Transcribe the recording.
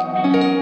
Música